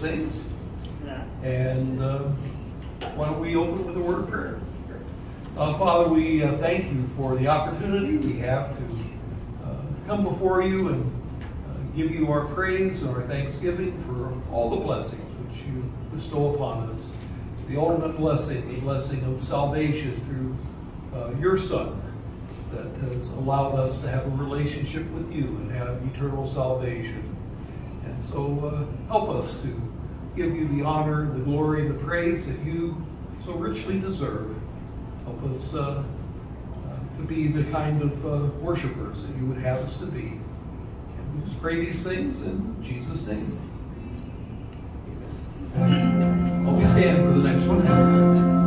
praise and uh when we open with a word of prayer. Oh father, we thank you for the opportunity we have to uh come before you and give you our praise and our thanksgiving for all the blessings which you bestow upon us. The ultimate blessing, the blessing of salvation through uh, your Son that has allowed us to have a relationship with you and have eternal salvation. And so uh, help us to give you the honor, the glory, the praise that you so richly deserve. Help us uh, uh to be the kind of uh, worshipers that you would have us to be. We just pray these things in Jesus' name. Amen. we stand for the next one.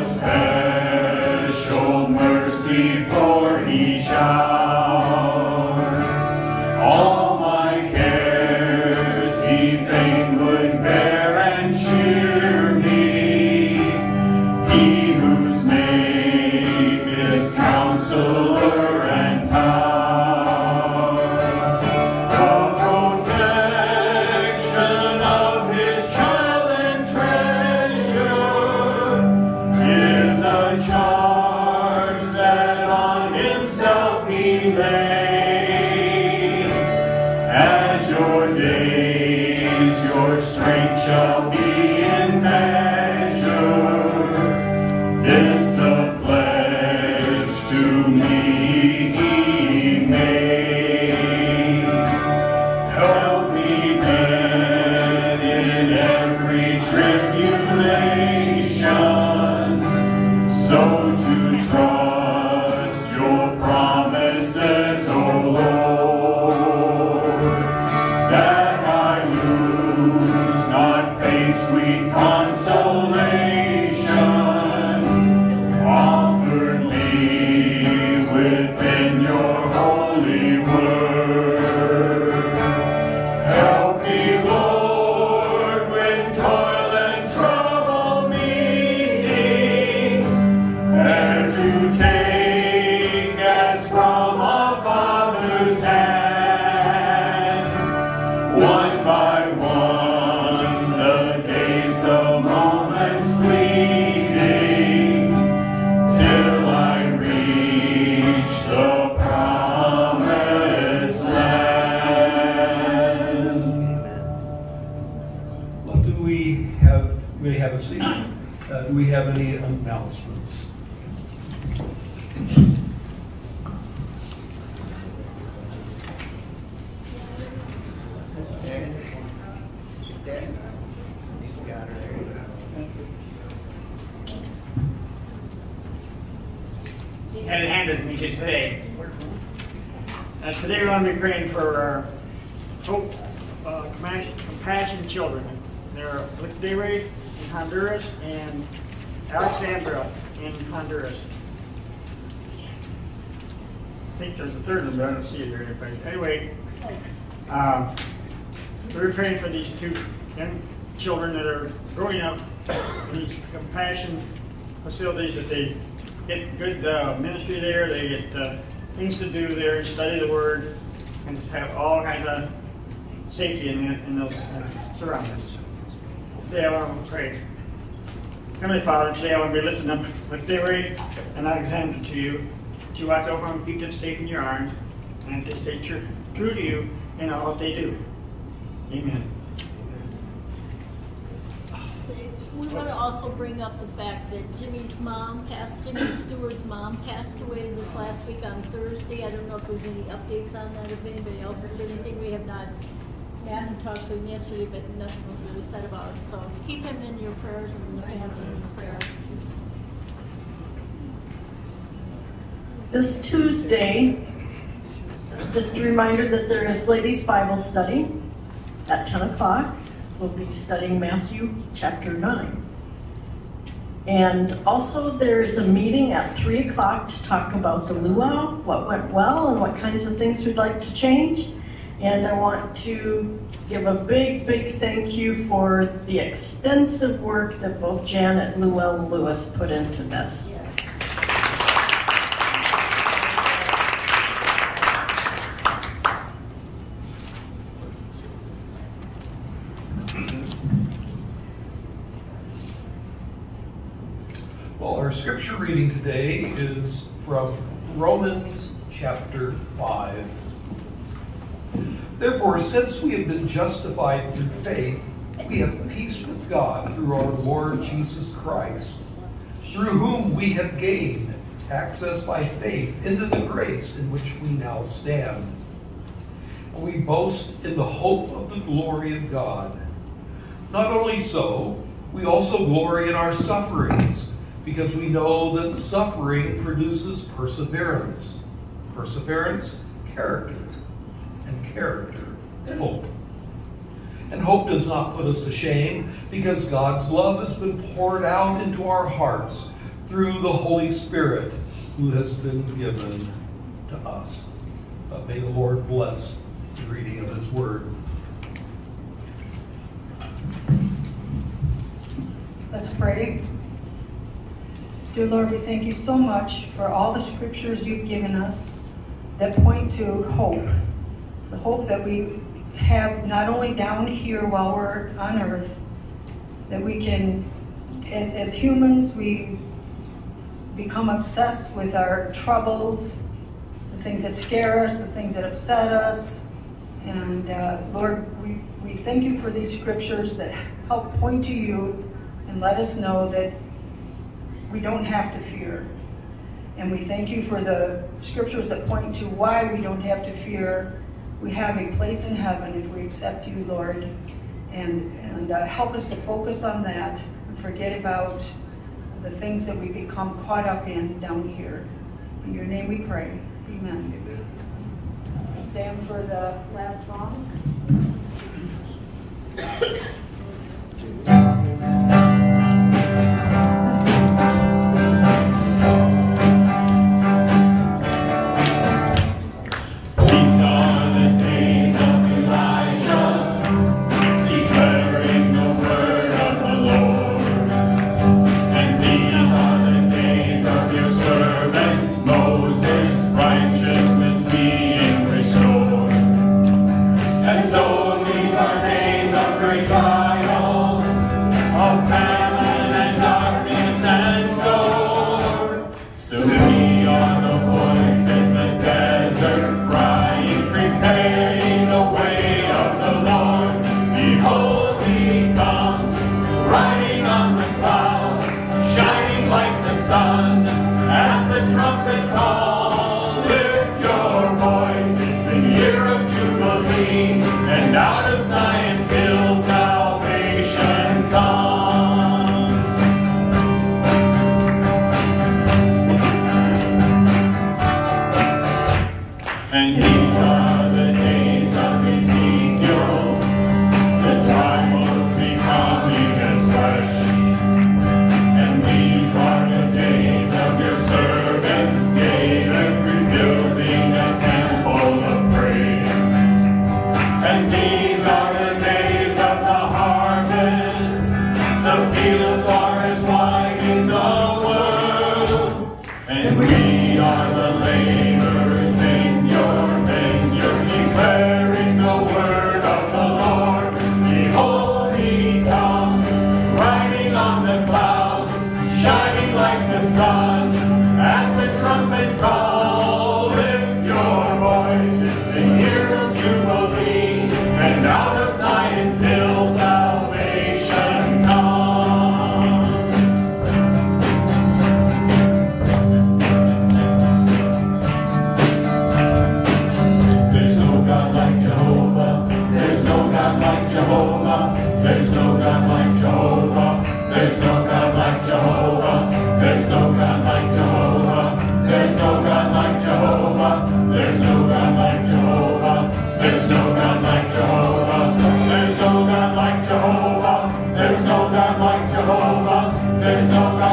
With a we have any announcements? There. There. He's got her there. had it handed to me today. Uh, today we're going to be praying for our Hope uh, Compassion- Compassion Children. They're Lickderay in Honduras and Alexandra in Honduras. I think there's a third one, but I don't see it here. But anyway, um, we're praying for these two young children that are growing up in these compassion facilities that they get good uh, ministry there, they get uh, things to do there, study the word, and just have all kinds of safety in, in those uh, surroundings. Today I want to pray. Heavenly Father, today I want to be up with Theory and Alexander to you. That you watch over them, keep them safe in your arms, and they stay true, true to you in all that they do. Amen. We want to also bring up the fact that Jimmy's mom passed, Jimmy Stewart's mom passed away this last week on Thursday. I don't know if there's any updates on that, if anybody else has heard anything. We have not, Matthew talked to him yesterday, but nothing was really said about it. So keep him in your prayers and the family in your prayers. This Tuesday, just a reminder that there is Ladies Bible Study at 10 o'clock. We'll be studying Matthew chapter 9. And also there's a meeting at 3 o'clock to talk about the luau, what went well and what kinds of things we'd like to change. And I want to give a big, big thank you for the extensive work that both Janet, Llewell, and Lewis put into this. scripture reading today is from Romans chapter 5. Therefore, since we have been justified through faith, we have peace with God through our Lord Jesus Christ, through whom we have gained access by faith into the grace in which we now stand. And we boast in the hope of the glory of God. Not only so, we also glory in our sufferings, because we know that suffering produces perseverance. Perseverance, character, and character, hope. And hope does not put us to shame, because God's love has been poured out into our hearts through the Holy Spirit who has been given to us. May the Lord bless the reading of his word. Let's pray. Dear Lord, we thank you so much for all the scriptures you've given us that point to hope. The hope that we have not only down here while we're on earth, that we can, as humans, we become obsessed with our troubles, the things that scare us, the things that upset us. And uh, Lord, we, we thank you for these scriptures that help point to you and let us know that we don't have to fear. And we thank you for the scriptures that point to why we don't have to fear. We have a place in heaven if we accept you, Lord. And, and uh, help us to focus on that and forget about the things that we become caught up in down here. In your name we pray. Amen. Amen. Stand for the last song. sun at the trumpet call.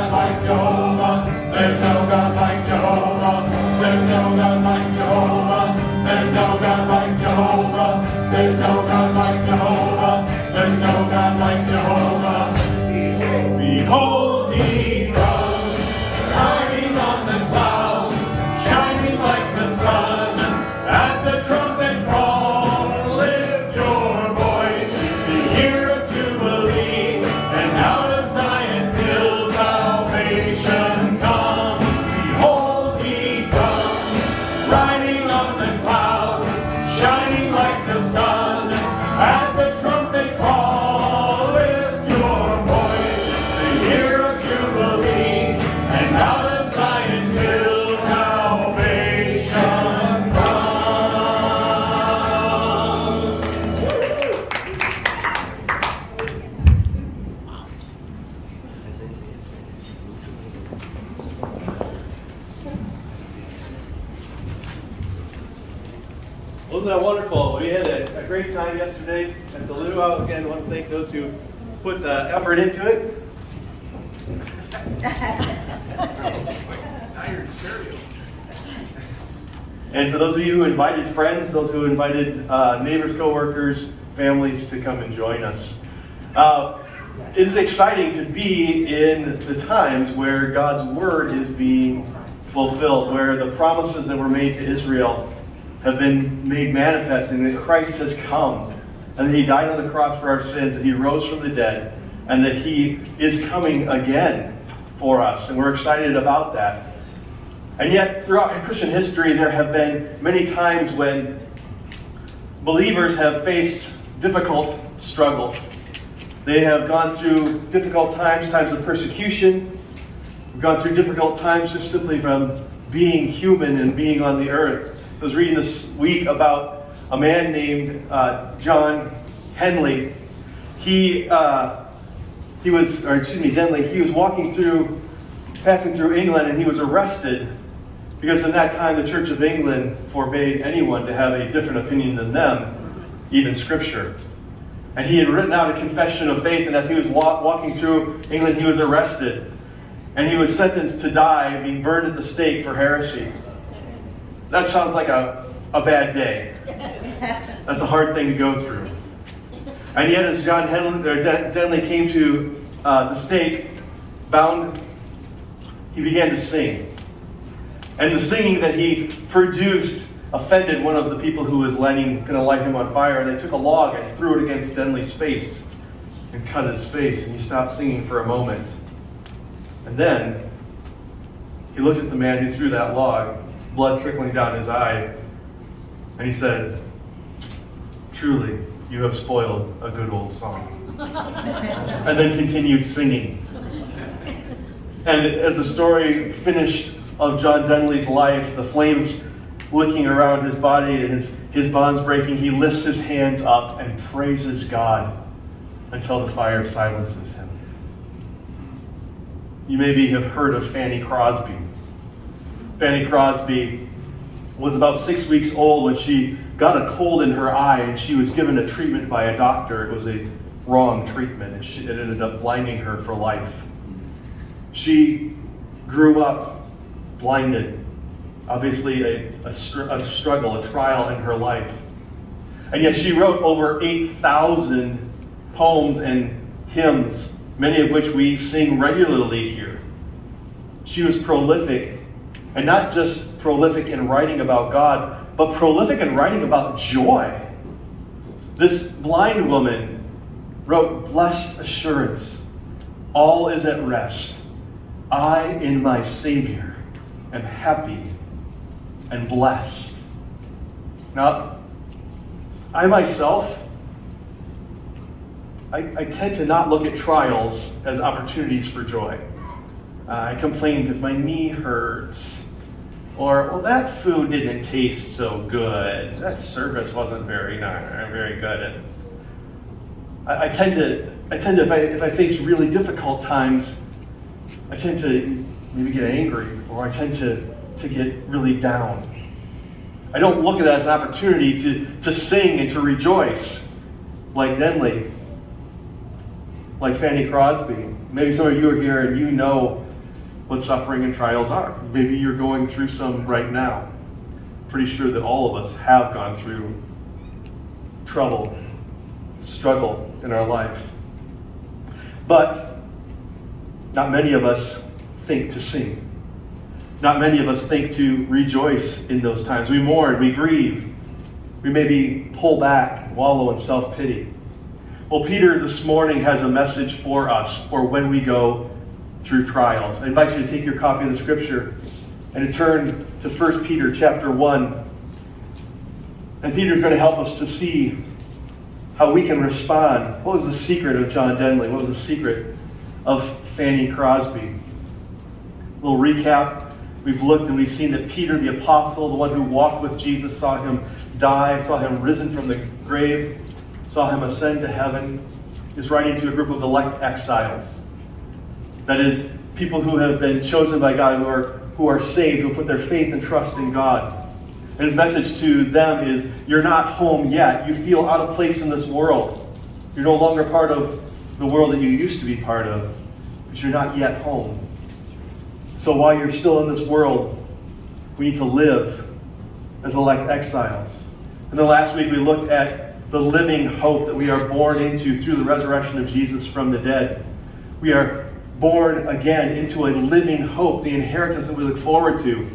Salvation put effort into it. And for those of you who invited friends, those who invited uh, neighbors, coworkers, families to come and join us. Uh, it is exciting to be in the times where God's word is being fulfilled, where the promises that were made to Israel have been made manifest, and that Christ has come, and that He died on the cross for our sins, and He rose from the dead, and that He is coming again for us. And we're excited about that. And yet, throughout Christian history, there have been many times when believers have faced difficult struggles. They have gone through difficult times, times of persecution, We've gone through difficult times just simply from being human and being on the earth. I was reading this week about a man named uh, John Henley. He uh, he was, or excuse me, Denley. He was walking through, passing through England, and he was arrested because in that time the Church of England forbade anyone to have a different opinion than them, even Scripture. And he had written out a confession of faith, and as he was walk, walking through England, he was arrested. And he was sentenced to die, being burned at the stake for heresy. That sounds like a, a bad day. That's a hard thing to go through. And yet, as John Denley came to uh, the stake, bound, he began to sing. And the singing that he produced offended one of the people who was lighting, going to light him on fire. And they took a log and threw it against Denley's face and cut his face. And he stopped singing for a moment. And then he looked at the man who threw that log, blood trickling down his eye, and he said, Truly, you have spoiled a good old song. and then continued singing. And as the story finished of John Denley's life, the flames licking around his body and his, his bonds breaking, he lifts his hands up and praises God until the fire silences him. You maybe have heard of Fanny Crosby. Fanny Crosby was about six weeks old when she got a cold in her eye and she was given a treatment by a doctor. It was a wrong treatment and she, it ended up blinding her for life. She grew up blinded. Obviously, a, a, str- a struggle, a trial in her life. And yet, she wrote over 8,000 poems and hymns, many of which we sing regularly here. She was prolific, and not just prolific in writing about God, but prolific in writing about joy. This blind woman wrote, Blessed assurance, all is at rest. I in my Savior am happy and blessed. Now, I myself, I, I, tend to not look at trials as opportunities for joy. Uh, I complain because my knee hurts. Or, well, that food didn't taste so good. That service wasn't very, very good. And I, I tend to, I tend to, if I, if I face really difficult times, I tend to maybe get angry or I tend to, to get really down. I don't look at that as an opportunity to, to sing and to rejoice like Denley, like Fanny Crosby. Maybe some of you are here and you know what suffering and trials are. Maybe you're going through some right now. Pretty sure that all of us have gone through trouble, struggle in our life. But not many of us think to sing. Not many of us think to rejoice in those times. We mourn, we grieve. We maybe pull back, wallow in self pity. Well, Peter this morning has a message for us for when we go through trials. I invite you to take your copy of the scripture and to turn to 1 Peter chapter 1. And Peter's going to help us to see how we can respond. What was the secret of John Denley? What was the secret of Fanny Crosby? A little recap We've looked and we've seen that Peter, the apostle, the one who walked with Jesus, saw him die, saw him risen from the grave, saw him ascend to heaven, is writing to a group of elect exiles. That is, people who have been chosen by God, who are, who are saved, who put their faith and trust in God. And his message to them is You're not home yet. You feel out of place in this world. You're no longer part of the world that you used to be part of, but you're not yet home. So while you're still in this world, we need to live as elect exiles. And then last week we looked at the living hope that we are born into through the resurrection of Jesus from the dead. We are born again into a living hope, the inheritance that we look forward to,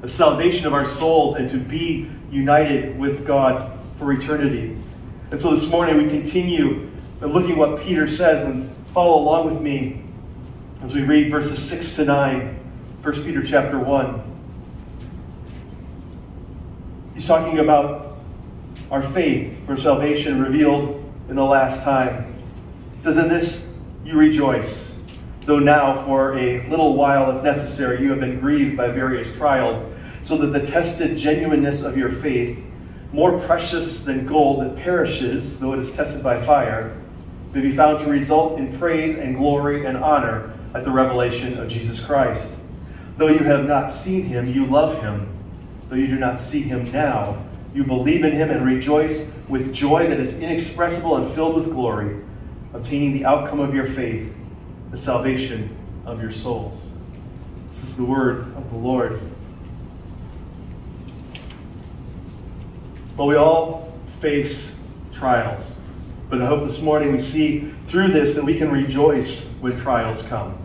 the salvation of our souls, and to be united with God for eternity. And so this morning we continue looking what Peter says and follow along with me as we read verses 6 to 9, 1 Peter chapter 1. He's talking about our faith for salvation revealed in the last time. He says, In this you rejoice, though now for a little while, if necessary, you have been grieved by various trials, so that the tested genuineness of your faith, more precious than gold that perishes, though it is tested by fire, may be found to result in praise and glory and honor at the revelation of Jesus Christ. Though you have not seen him, you love him. Though you do not see him now, you believe in him and rejoice with joy that is inexpressible and filled with glory, obtaining the outcome of your faith, the salvation of your souls. This is the word of the Lord. Well, we all face trials. But I hope this morning we see through this that we can rejoice when trials come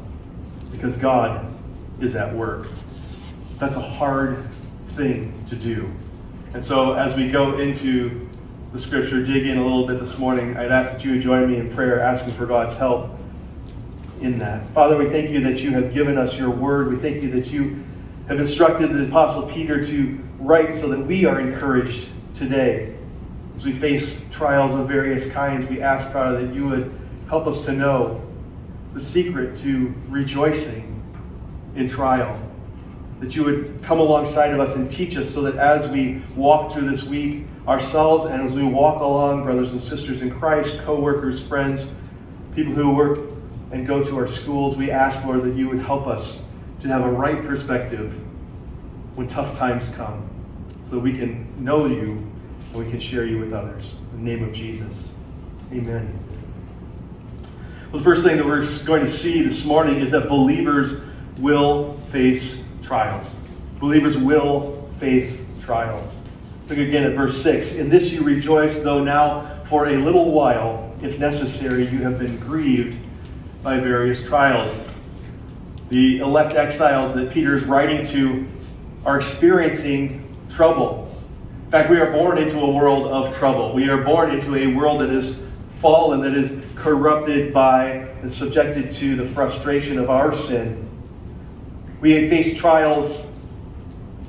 because God is at work. That's a hard thing to do. And so as we go into the scripture, dig in a little bit this morning, I'd ask that you would join me in prayer, asking for God's help in that. Father, we thank you that you have given us your word. We thank you that you have instructed the Apostle Peter to write so that we are encouraged today. As we face trials of various kinds, we ask, Father, that you would help us to know the secret to rejoicing in trial. That you would come alongside of us and teach us so that as we walk through this week ourselves and as we walk along, brothers and sisters in Christ, co workers, friends, people who work and go to our schools, we ask, Lord, that you would help us to have a right perspective when tough times come so that we can know you and we can share you with others. In the name of Jesus. Amen. Well, the first thing that we're going to see this morning is that believers will face trials. Believers will face trials. Look again at verse 6. In this you rejoice, though now for a little while, if necessary, you have been grieved by various trials. The elect exiles that Peter is writing to are experiencing trouble. In fact, we are born into a world of trouble. We are born into a world that is fallen, that is corrupted by and subjected to the frustration of our sin. We face trials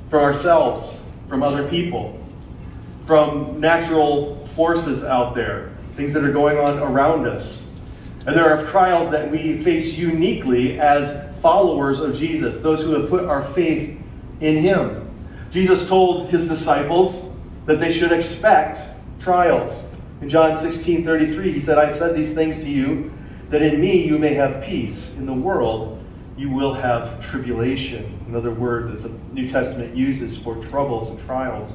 from ourselves, from other people, from natural forces out there, things that are going on around us. And there are trials that we face uniquely as followers of Jesus, those who have put our faith in Him. Jesus told His disciples, that they should expect trials. In John 16 33, he said, I've said these things to you, that in me you may have peace. In the world you will have tribulation. Another word that the New Testament uses for troubles and trials.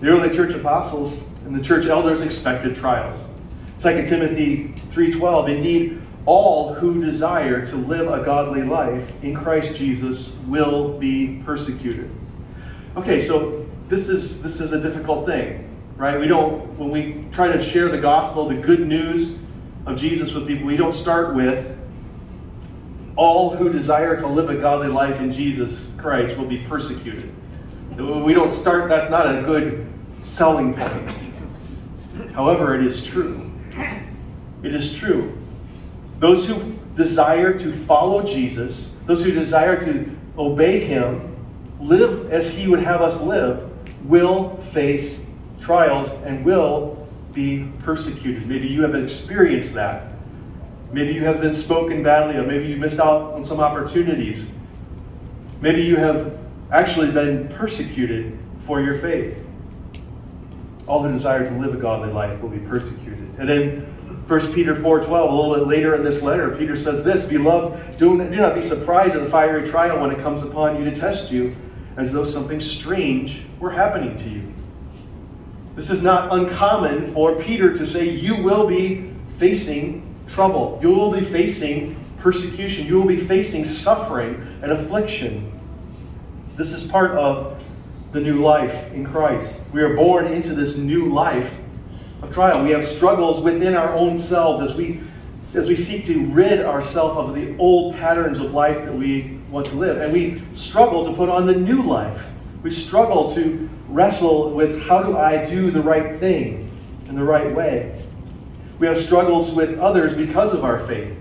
The early church apostles and the church elders expected trials. 2 Timothy 3:12 Indeed all who desire to live a godly life in Christ Jesus will be persecuted. Okay, so this is this is a difficult thing, right? We don't when we try to share the gospel, the good news of Jesus with people, we don't start with all who desire to live a godly life in Jesus Christ will be persecuted. We don't start, that's not a good selling point. However, it is true. It is true. Those who desire to follow Jesus, those who desire to obey Him, live as He would have us live, will face trials and will be persecuted. Maybe you have experienced that. Maybe you have been spoken badly of. Maybe you missed out on some opportunities. Maybe you have actually been persecuted for your faith. All who desire to live a godly life will be persecuted. And in 1 Peter 4.12, a little bit later in this letter, Peter says this, Beloved, do, do not be surprised at the fiery trial when it comes upon you to test you, as though something strange were happening to you. This is not uncommon for Peter to say, You will be facing trouble. You will be facing persecution. You will be facing suffering and affliction. This is part of the new life in Christ. We are born into this new life of trial. We have struggles within our own selves as we as we seek to rid ourselves of the old patterns of life that we want to live. And we struggle to put on the new life. We struggle to wrestle with how do I do the right thing in the right way. We have struggles with others because of our faith.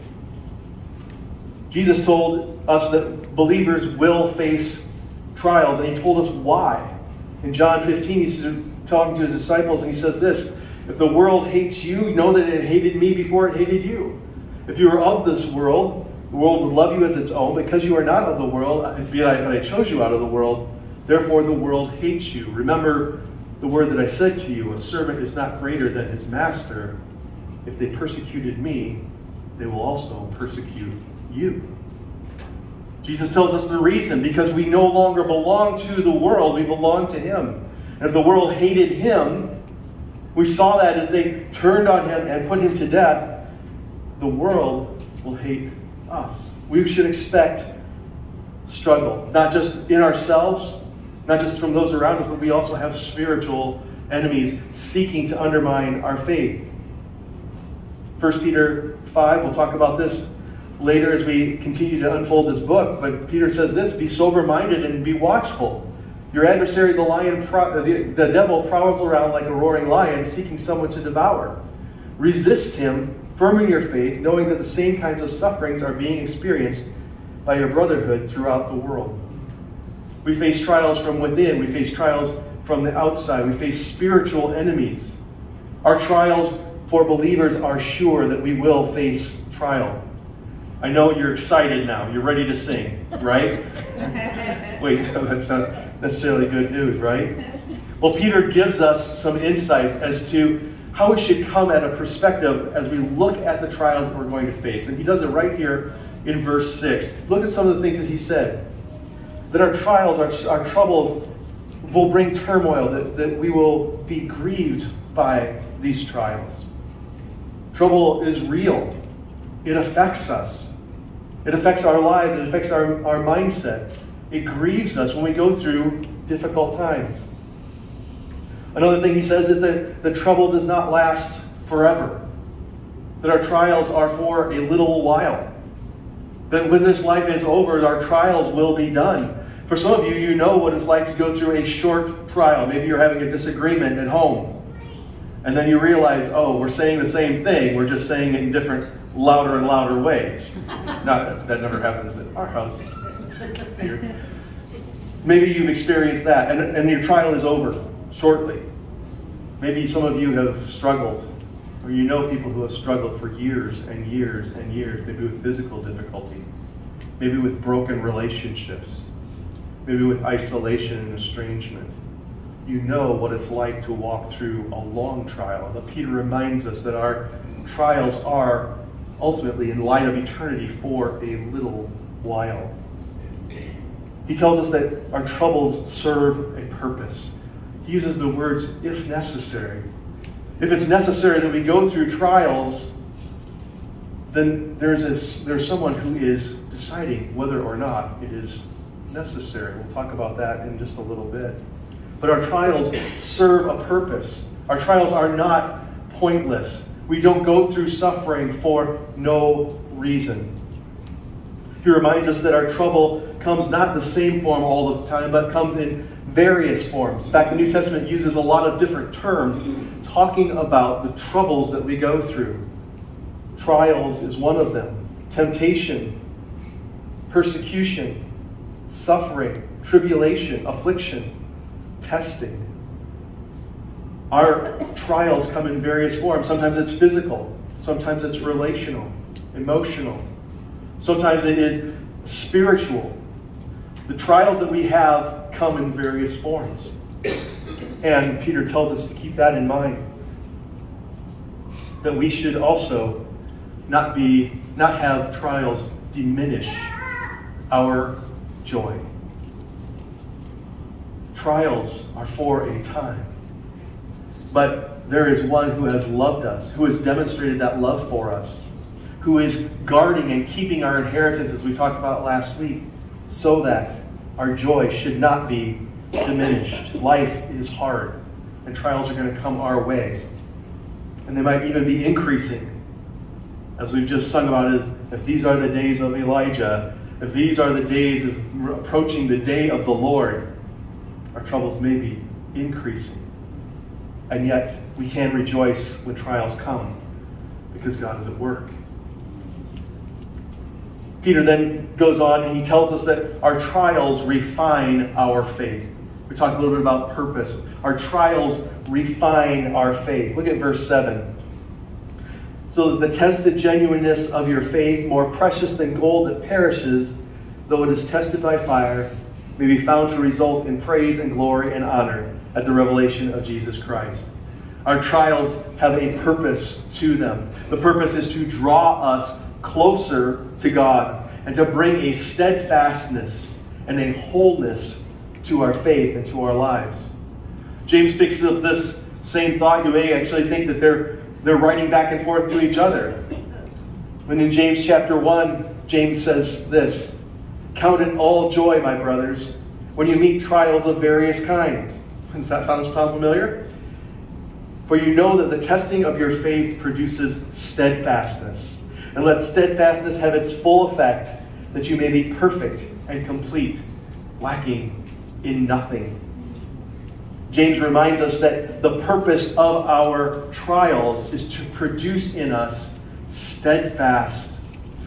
Jesus told us that believers will face trials, and he told us why. In John 15, he's talking to his disciples, and he says this If the world hates you, know that it hated me before it hated you. If you were of this world, the world would love you as its own. Because you are not of the world, but I chose you out of the world, therefore the world hates you. Remember the word that I said to you a servant is not greater than his master. If they persecuted me, they will also persecute you. Jesus tells us the reason because we no longer belong to the world, we belong to Him. And if the world hated Him, we saw that as they turned on Him and put Him to death, the world will hate us. We should expect struggle, not just in ourselves, not just from those around us, but we also have spiritual enemies seeking to undermine our faith. 1 Peter 5, we'll talk about this later as we continue to unfold this book, but Peter says this Be sober minded and be watchful. Your adversary, the lion, the, the devil, prowls around like a roaring lion, seeking someone to devour. Resist him, firm in your faith, knowing that the same kinds of sufferings are being experienced by your brotherhood throughout the world. We face trials from within, we face trials from the outside, we face spiritual enemies. Our trials for believers are sure that we will face trial. I know you're excited now. You're ready to sing, right? Wait, that's not necessarily good news, right? Well, Peter gives us some insights as to how we should come at a perspective as we look at the trials that we're going to face. And he does it right here in verse 6. Look at some of the things that he said. That our trials, our, our troubles will bring turmoil, that, that we will be grieved by these trials. Trouble is real. It affects us. It affects our lives, it affects our, our mindset. It grieves us when we go through difficult times. Another thing he says is that the trouble does not last forever, that our trials are for a little while. That when this life is over, our trials will be done. For some of you, you know what it's like to go through a short trial. Maybe you're having a disagreement at home. And then you realize, oh, we're saying the same thing, we're just saying it in different louder and louder ways. Not that never happens at our house. Here. Maybe you've experienced that, and, and your trial is over shortly. Maybe some of you have struggled, or you know people who have struggled for years and years and years, maybe with physical difficulty, maybe with broken relationships, maybe with isolation and estrangement. You know what it's like to walk through a long trial. But Peter reminds us that our trials are ultimately in light of eternity for a little while. Eh. He tells us that our troubles serve a purpose. He uses the words, if necessary. If it's necessary that we go through trials, then there's, a, there's someone who is deciding whether or not it is necessary. We'll talk about that in just a little bit. But our trials serve a purpose. Our trials are not pointless. We don't go through suffering for no reason. He reminds us that our trouble comes not the same form all the time, but comes in various forms. In fact, the New Testament uses a lot of different terms talking about the troubles that we go through. Trials is one of them, temptation, persecution, suffering, tribulation, affliction, testing. Our trials come in various forms. Sometimes it's physical, sometimes it's relational, emotional, sometimes it is spiritual. The trials that we have come in various forms. And Peter tells us to keep that in mind. That we should also not be not have trials diminish our joy. trials are for a time. But there is one who has loved us, who has demonstrated that love for us, who is guarding and keeping our inheritance, as we talked about last week, so that our joy should not be diminished. Life is hard, and trials are going to come our way. And they might even be increasing. As we've just sung about it, if these are the days of Elijah, if these are the days of approaching the day of the Lord, our troubles may be increasing. And yet, we can rejoice when trials come because God is at work. Peter then goes on and he tells us that our trials refine our faith. We talked a little bit about purpose. Our trials refine our faith. Look at verse 7. So the tested genuineness of your faith, more precious than gold that perishes, though it is tested by fire, may be found to result in praise and glory and honor at the revelation of Jesus Christ. Our trials have a purpose to them. The purpose is to draw us closer to God and to bring a steadfastness and a wholeness to our faith and to our lives. James speaks of this same thought. You may actually think that they're, they're writing back and forth to each other. When in James chapter 1, James says this Count it all joy, my brothers, when you meet trials of various kinds. Does that sound familiar? For you know that the testing of your faith produces steadfastness. And let steadfastness have its full effect, that you may be perfect and complete, lacking in nothing. James reminds us that the purpose of our trials is to produce in us steadfast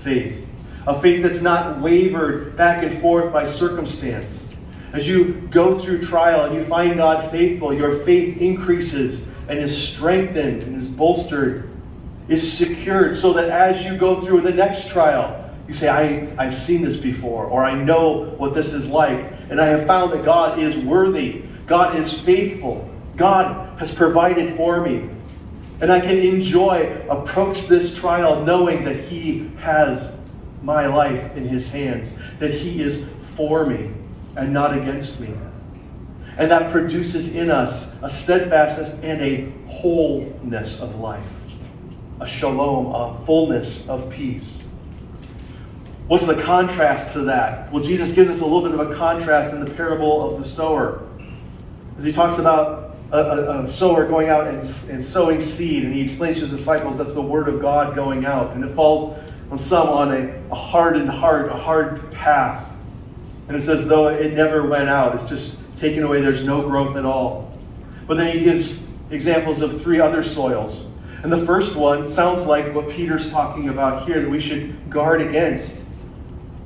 faith. A faith that's not wavered back and forth by circumstance. As you go through trial and you find God faithful, your faith increases and is strengthened and is bolstered, is secured, so that as you go through the next trial, you say, I, I've seen this before, or I know what this is like, and I have found that God is worthy, God is faithful, God has provided for me. And I can enjoy, approach this trial knowing that He has my life in His hands, that He is for me and not against me. And that produces in us a steadfastness and a wholeness of life, a shalom, a fullness of peace. What's the contrast to that? Well, Jesus gives us a little bit of a contrast in the parable of the sower. As he talks about a, a, a sower going out and, and, sowing seed, and he explains to his disciples that's the word of God going out. And it falls on some on a, a hardened heart, a hard path. And it says, though it never went out, it's just taken away, there's no growth at all. But then he gives examples of three other soils. And the first one sounds like what Peter's talking about here that we should guard against.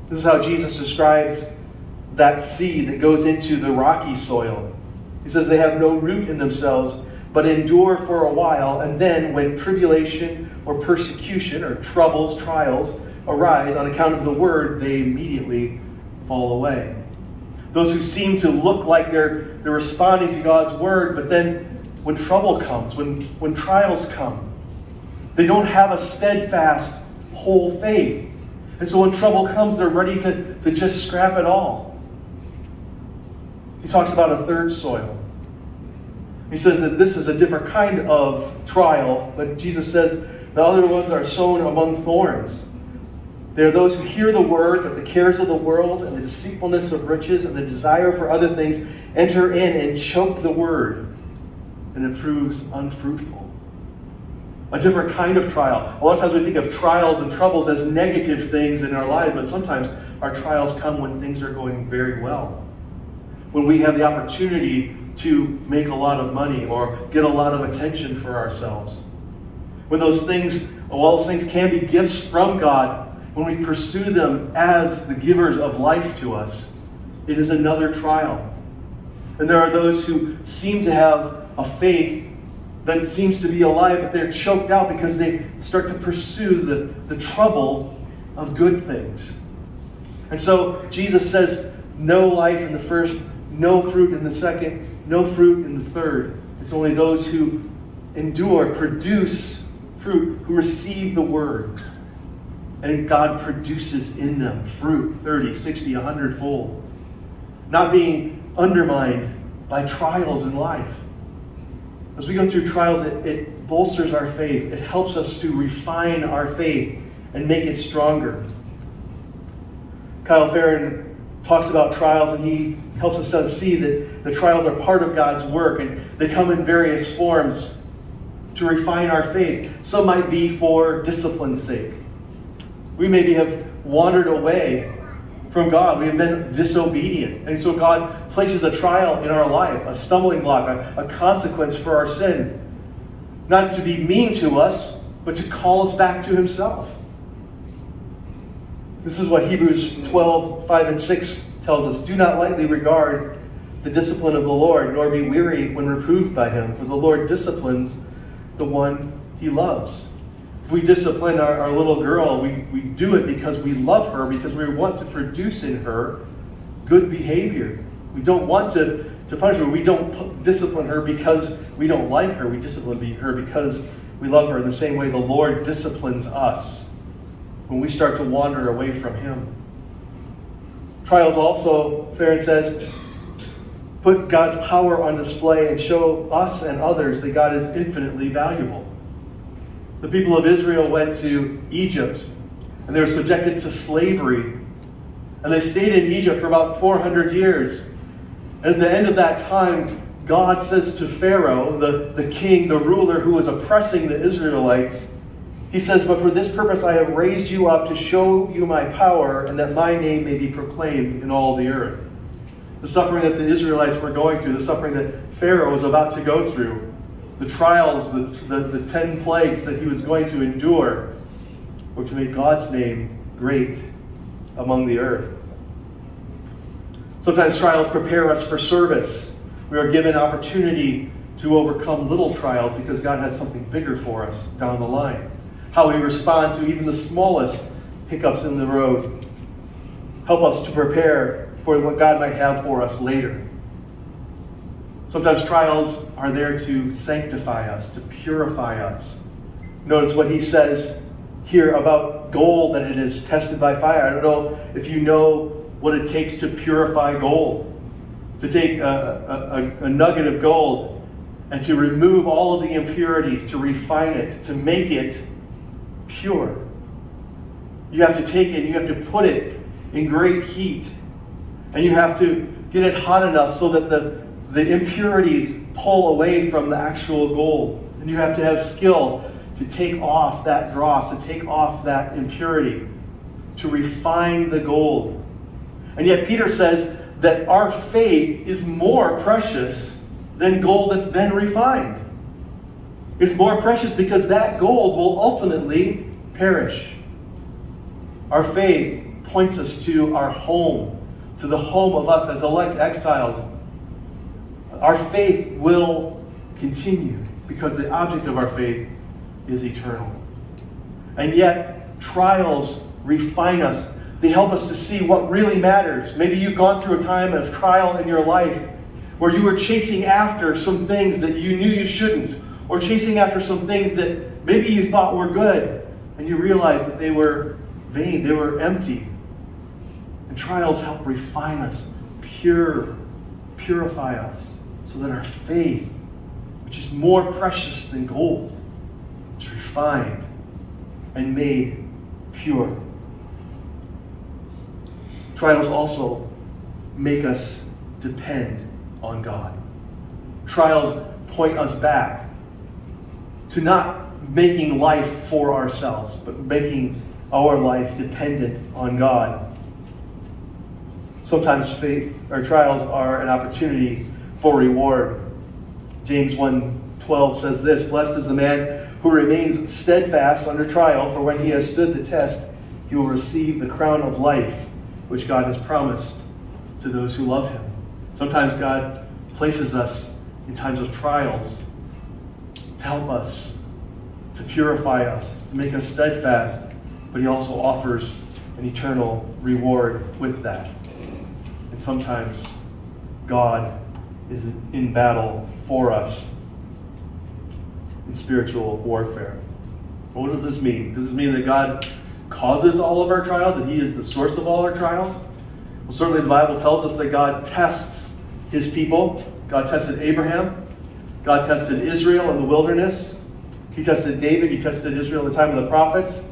This is how Jesus describes that seed that goes into the rocky soil. He says they have no root in themselves, but endure for a while, and then when tribulation or persecution or troubles, trials arise on account of the word, they immediately fall away. Those who seem to look like they're, they're responding to God's word, but then when trouble comes, when, when trials come, they don't have a steadfast, whole faith. And so when trouble comes, they're ready to, to just scrap it all. He talks about a third soil. He says that this is a different kind of trial, but Jesus says the other ones are sown among thorns. They are those who hear the word, but the cares of the world and the deceitfulness of riches and the desire for other things enter in and choke the word, and it proves unfruitful a different kind of trial. A lot of times we think of trials and troubles as negative things in our lives, but sometimes our trials come when things are going very well. When we have the opportunity to make a lot of money or get a lot of attention for ourselves. When those things, all those things can be gifts from God, when we pursue them as the givers of life to us, it is another trial. And there are those who seem to have a faith that seems to be alive, but they're choked out because they start to pursue the, the trouble of good things. And so Jesus says, no life in the first, no fruit in the second, no fruit in the third. It's only those who endure, produce fruit, who receive the word. And God produces in them fruit 30, 60, 100 fold. Not being undermined by trials in life. As we go through trials, it, it bolsters our faith. It helps us to refine our faith and make it stronger. Kyle Farron talks about trials and he helps us to see that the trials are part of God's work and they come in various forms to refine our faith. Some might be for discipline's sake. We maybe have wandered away from God. We have been disobedient. And so God places a trial in our life, a stumbling block, a, a consequence for our sin. Not to be mean to us, but to call us back to Himself. This is what Hebrews 12, 5 and 6 tells us. Do not lightly regard the discipline of the Lord, nor be weary when reproved by him, for the Lord disciplines the one he loves. If we discipline our, our little girl, we, we do it because we love her, because we want to produce in her good behavior. We don't want to, to punish her. We don't discipline her because we don't like her. We discipline her because we love her in the same way the Lord disciplines us when we start to wander away from Him. Trials also, Farron says, put God's power on display and show us and others that God is infinitely valuable. The people of Israel went to Egypt and they were subjected to slavery. And they stayed in Egypt for about 400 years. And at the end of that time, God says to Pharaoh, the, the king, the ruler who was oppressing the Israelites, he says, But for this purpose I have raised you up to show you my power, and that my name may be proclaimed in all the earth. The suffering that the Israelites were going through, the suffering that Pharaoh was about to go through, the trials, the, the, the ten plagues that he was going to endure, were to make God's name great among the earth. Sometimes trials prepare us for service. We are given opportunity to overcome little trials because God has something bigger for us down the line how we respond to even the smallest hiccups in the road. Help us to prepare for what God might have for us later. Sometimes trials are there to sanctify us, to purify us. Notice what he says here about gold, that it is tested by fire. I don't know if you know what it takes to purify gold. To take a, a, a nugget of gold and to remove all of the impurities, to refine it, to make it pure. You have to take it, you have to put it in great heat. And you have to get it hot enough so that the, the impurities pull away from the actual gold. And you have to have skill to take off that dross, to take off that impurity, to refine the gold. And yet, Peter says that our faith is more precious than gold that's been refined. It's more precious because that gold will ultimately perish. Our faith points us to our home, to the home of us as elect exiles. Our faith will continue because the object of our faith is eternal. And yet, trials refine us. They help us to see what really matters. Maybe you've gone through a time of trial in your life where you were chasing after some things that you knew you shouldn't, or chasing after some things that maybe you thought were good, and you realized that they were vain, they were empty. And trials help refine us, pure, purify us, so that our faith, which is more precious than gold, is refined and made pure. Trials also make us depend on God. Trials point us back to not making life for ourselves, but making our life dependent on God. Sometimes faith or trials are an opportunity for reward. James 1:12 says this, "Blessed is the man who remains steadfast under trial, for when he has stood the test, he will receive the crown of life which God has promised to those who love him." Sometimes God places us in times of trials to help us to purify us, to make us steadfast, but he also offers an eternal reward with that. And sometimes God is in battle for us in spiritual warfare. what does this mean? Does this mean that God causes all of our trials, that He is the source of all our trials? Well, certainly the Bible tells us that God tests His people God tested Abraham. God tested Israel in the wilderness. He tested David. He tested Israel in the time of the prophets.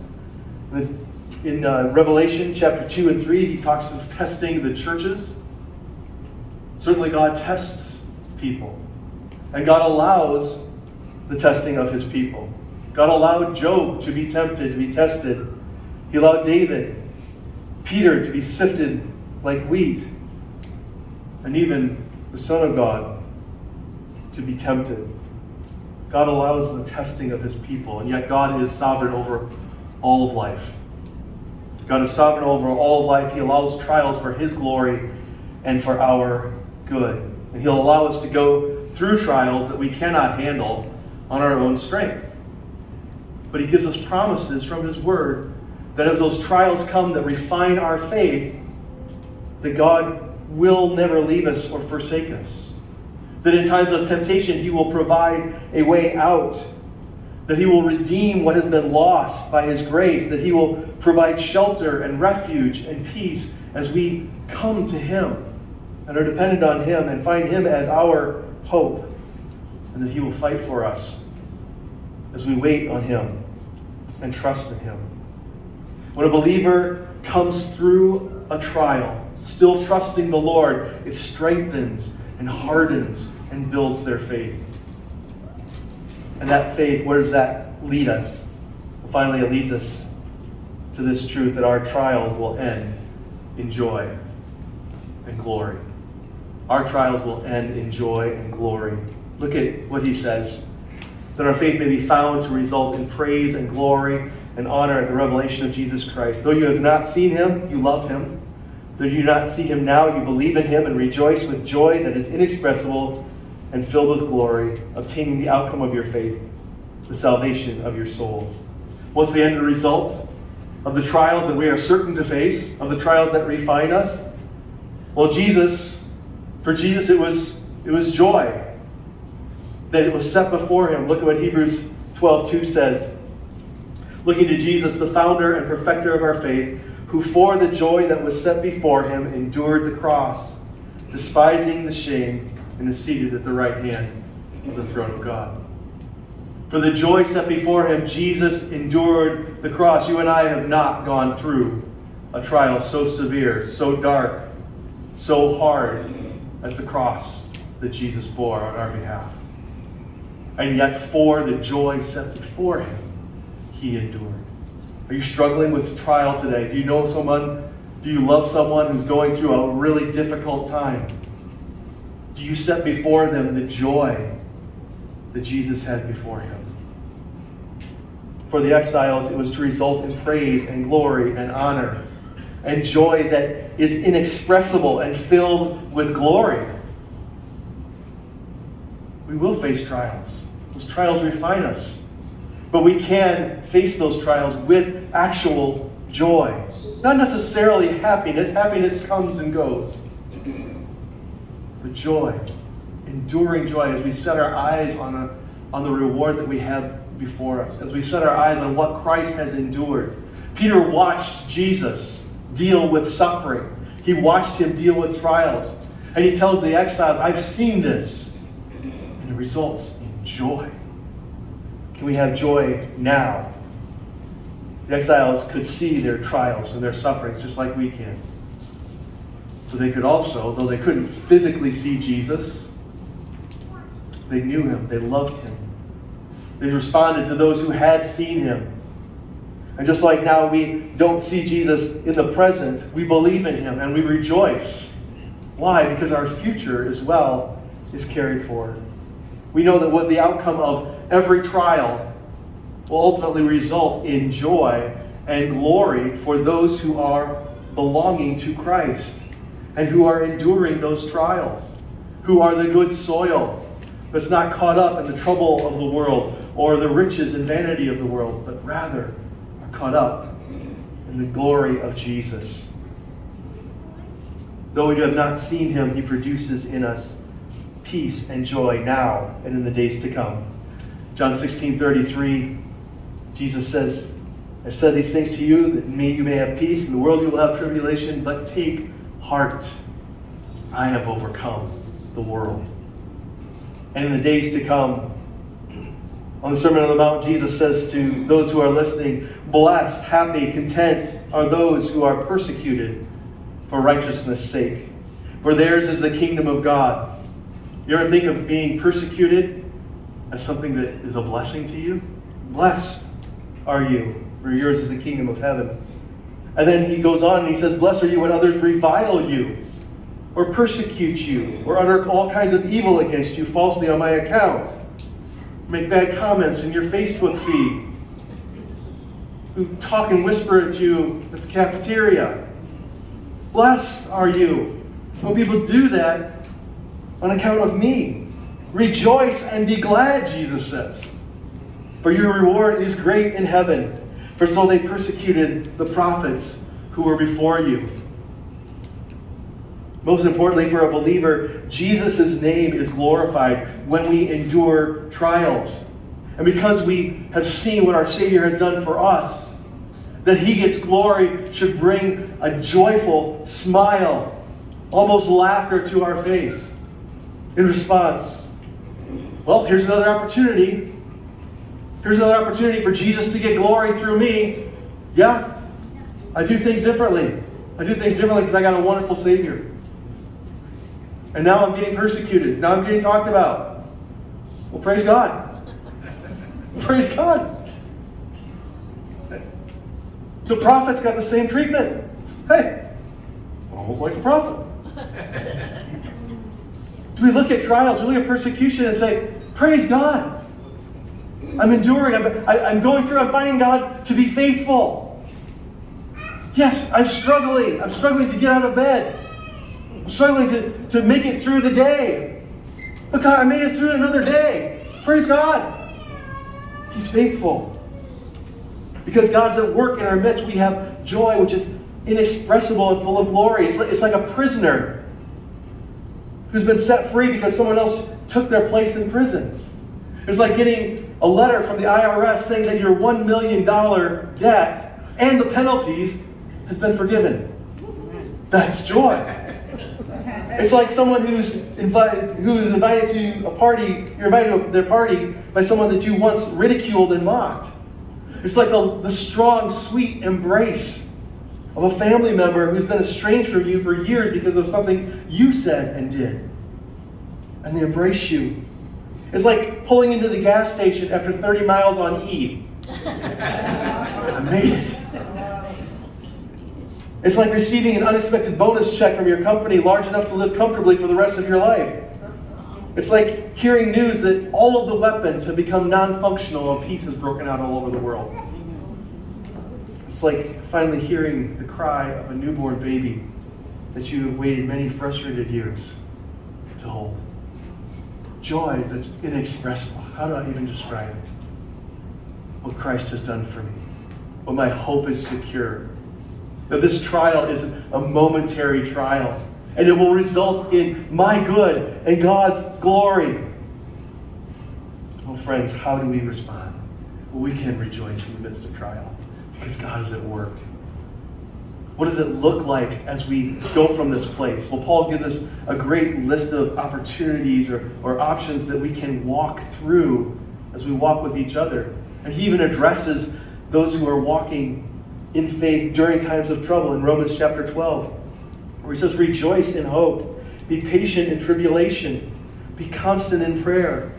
In uh, Revelation chapter 2 and 3, he talks of testing the churches. Certainly, God tests people. And God allows the testing of his people. God allowed Job to be tempted, to be tested. He allowed David, Peter to be sifted like wheat, and even the Son of God to be tempted. God allows the testing of his people, and yet God is sovereign over all of life. God is sovereign over all of life. He allows trials for his glory and for our good. And he'll allow us to go through trials that we cannot handle on our own strength. But he gives us promises from his word that as those trials come that refine our faith, that God will never leave us or forsake us. That in times of temptation, he will provide a way out. That he will redeem what has been lost by his grace. That he will provide shelter and refuge and peace as we come to him and are dependent on him and find him as our hope. And that he will fight for us as we wait on him and trust in him. When a believer comes through a trial, still trusting the Lord, it strengthens and hardens and builds their faith. And that faith, where does that lead us? Finally, it leads us to this truth that our trials will end in joy and glory. Our trials will end in joy and glory. Look at what he says that our faith may be found to result in praise and glory and honor at the revelation of Jesus Christ. Though you have not seen him, you love him. Though you do not see him now, you believe in him and rejoice with joy that is inexpressible and filled with glory, obtaining the outcome of your faith, the salvation of your souls. What's the end result of the trials that we are certain to face, of the trials that refine us? Well, Jesus, for Jesus, it was, it was joy that it was set before him. Look at what Hebrews 12 2 says. Looking to Jesus, the founder and perfecter of our faith, who for the joy that was set before him endured the cross, despising the shame, and is seated at the right hand of the throne of God. For the joy set before him, Jesus endured the cross. You and I have not gone through a trial so severe, so dark, so hard as the cross that Jesus bore on our behalf. And yet, for the joy set before him, he endured. Are you struggling with trial today? Do you know someone? Do you love someone who's going through a really difficult time? Do you set before them the joy that Jesus had before him? For the exiles, it was to result in praise and glory and honor and joy that is inexpressible and filled with glory. We will face trials. Those trials refine us. But we can face those trials with actual joy. Not necessarily happiness. Happiness comes and goes. But joy, enduring joy, as we set our eyes on, a, on the reward that we have before us, as we set our eyes on what Christ has endured. Peter watched Jesus deal with suffering, he watched him deal with trials. And he tells the exiles, I've seen this. And it results in joy. Can we have joy now? The exiles could see their trials and their sufferings just like we can. So they could also, though they couldn't physically see Jesus, they knew him, they loved him. They responded to those who had seen him. And just like now we don't see Jesus in the present, we believe in him and we rejoice. Why? Because our future as well is carried forward. We know that what the outcome of every trial will ultimately result in joy and glory for those who are belonging to Christ and who are enduring those trials, who are the good soil that's not caught up in the trouble of the world or the riches and vanity of the world, but rather caught up in the glory of Jesus. Though we have not seen him, he produces in us peace and joy now and in the days to come. John 16, 33, Jesus says, I've said these things to you that me you may have peace. In the world you will have tribulation, but take heart. I have overcome the world. and in the days to come. On the Sermon on the Mount, Jesus says to those who are listening, Blessed, happy, content are those who are persecuted for righteousness' sake, for theirs is the kingdom of God. You ever think of being persecuted as something that is a blessing to you? Blessed are you, for yours is the kingdom of heaven. And then he goes on and he says, Blessed are you when others revile you, or persecute you, or utter all kinds of evil against you falsely on my account. Make bad comments in your Facebook feed. Who talk and whisper at you at the cafeteria. Blessed are you when people do that on account of me. Rejoice and be glad, Jesus says. For your reward is great in heaven. For so they persecuted the prophets who were before you. Most importantly, for a believer, Jesus' name is glorified when we endure trials. And because we have seen what our Savior has done for us, that He gets glory should bring a joyful smile, almost laughter to our face in response. Well, here's another opportunity. Here's another opportunity for Jesus to get glory through me. Yeah, I do things differently. I do things differently because I got a wonderful Savior. And now I'm getting persecuted. Now I'm getting talked about. Well, praise God. praise God. The prophets got the same treatment. Hey, almost like a prophet. Do we look at trials, we look at persecution and say, praise God. I'm enduring. I'm, I, am going through. I'm finding God to be faithful. Yes, I'm struggling. I'm struggling to get out of bed struggling to, to make it through the day. But God, I made it through another day. Praise God. He's faithful. Because God's at work in our midst, we have joy which is inexpressible and full of glory. It's like, it's like a prisoner who's been set free because someone else took their place in prison. It's like getting a letter from the IRS saying that your $1 million debt and the penalties has been forgiven. That's joy. It's like someone who's invited, who is invited to a party, you're invited to their party by someone that you once ridiculed and mocked. It's like the, the strong, sweet embrace of a family member who's been estranged from you for years because of something you said and did. And they embrace you. It's like pulling into the gas station after 30 miles on E. I made it. It's like receiving an unexpected bonus check from your company large enough to live comfortably for the rest of your life. It's like hearing news that all of the weapons have become non functional and peace has broken out all over the world. It's like finally hearing the cry of a newborn baby that you have waited many frustrated years to hold. Joy that's inexpressible. How do I even describe it? What Christ has done for me. What my hope is secure that this trial is a momentary trial, and it will result in my good and God's glory. Well, friends, how do we respond? Well, we can rejoice in the midst of trial because God is at work. What does it look like as we go from this place? Well, Paul gives us a great list of opportunities or, or options that we can walk through as we walk with each other. And he even addresses those who are walking in faith during times of trouble in Romans chapter 12, where he says, Rejoice in hope, be patient in tribulation, be constant in prayer,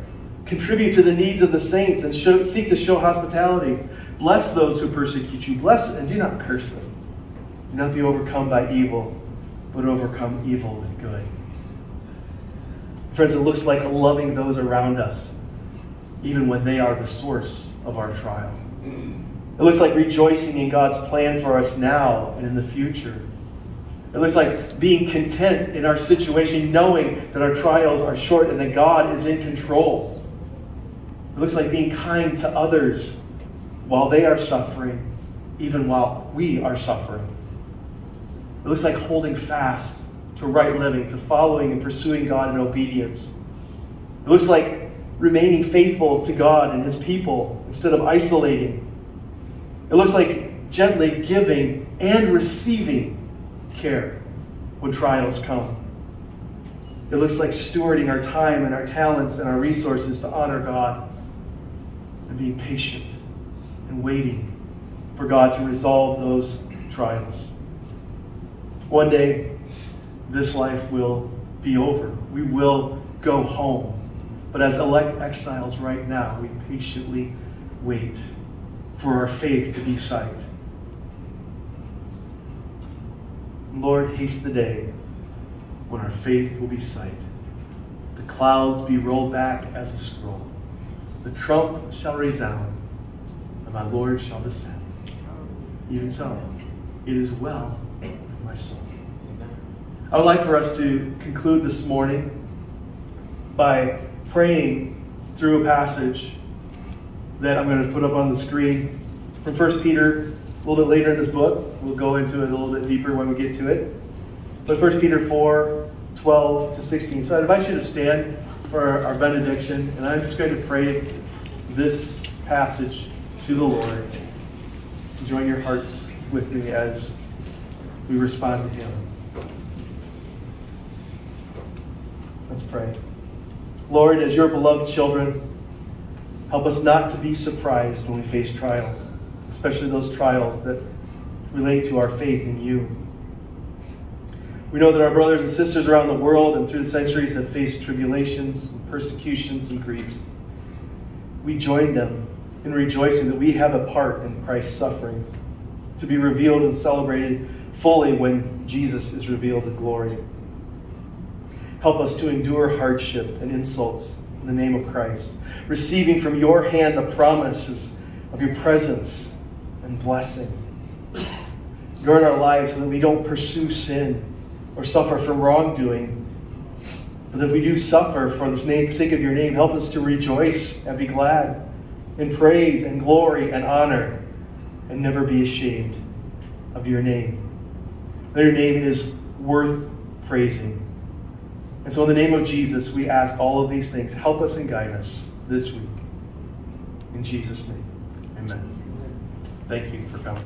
contribute to the needs of the saints, and show, seek to show hospitality. Bless those who persecute you, bless and do not curse them. Do not be overcome by evil, but overcome evil with good. Friends, it looks like loving those around us, even when they are the source of our trial. It looks like rejoicing in God's plan for us now and in the future. It looks like being content in our situation, knowing that our trials are short and that God is in control. It looks like being kind to others while they are suffering, even while we are suffering. It looks like holding fast to right living, to following and pursuing God in obedience. It looks like remaining faithful to God and His people instead of isolating it looks like gently giving and receiving care when trials come. It looks like stewarding our time and our talents and our resources to honor God and being patient and waiting for God to resolve those trials. One day, this life will be over. We will go home. But as elect exiles right now, we patiently wait for our faith to be sight. Lord, haste the day when our faith will be sight. The clouds be rolled back as a scroll. The trump shall resound, and my Lord shall descend. Even so, it is well with my soul. I would like for us to conclude this morning by praying through a passage that I'm going to put up on the screen from 1 Peter a little bit later in this book. We'll go into it a little bit deeper when we get to it. But 1 Peter 4 12 to 16. So I invite you to stand for our benediction, and I'm just going to pray this passage to the Lord. Join your hearts with me as we respond to Him. Let's pray. Lord, as your beloved children, help us not to be surprised when we face trials, especially those trials that relate to our faith in you. We know that our brothers and sisters around the world and through the centuries have faced tribulations, and persecutions, and griefs. We join them in rejoicing that we have a part in Christ's sufferings, to be revealed and celebrated fully when Jesus is revealed in glory. Help us to endure hardship and insults in the name of Christ, receiving from your hand the promises of your presence and blessing. Guard our lives so that we don't pursue sin or suffer from wrongdoing. But if we do suffer for the sake of your name, help us to rejoice and be glad in praise and glory and honor and never be ashamed of your name. That your name is worth praising. And so, in the name of Jesus, we ask all of these things. Help us and guide us this week. In Jesus' name, amen. Thank you for coming.